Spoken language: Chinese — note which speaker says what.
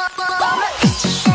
Speaker 1: 我们一起学